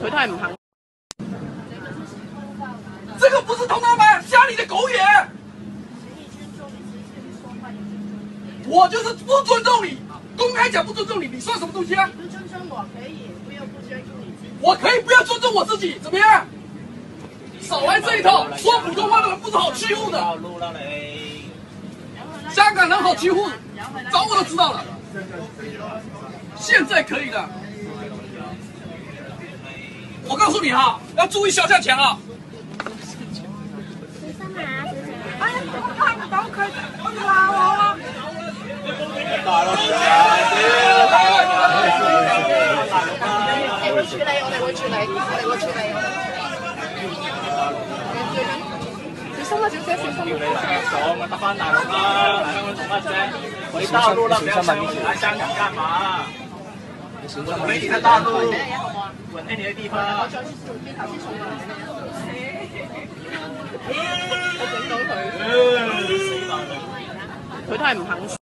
佢都係唔肯。这个不是通道吗？瞎你的狗眼。我就是不尊重你，公开讲不尊重你，你算什么东西啊？不尊重我可以，不要不尊重你自己。我可以不要尊重我自己，怎么样？少来这一套，说普通话的人不是好欺负的。香港人好欺负，早我都知道了。现在可以了。我告诉你哈，要注意肖像强啊！小心啊，小姐。哎呀，我睇唔到佢，我鬧我啊！我哋會處理，我哋會處理，我哋會處理。小心啊，小姐，小心啊！講得翻大陆啦，香港做乜啫？回大陸了，不要想來香港干嘛？回你的大陸，穩定你的地方。佢都係唔肯。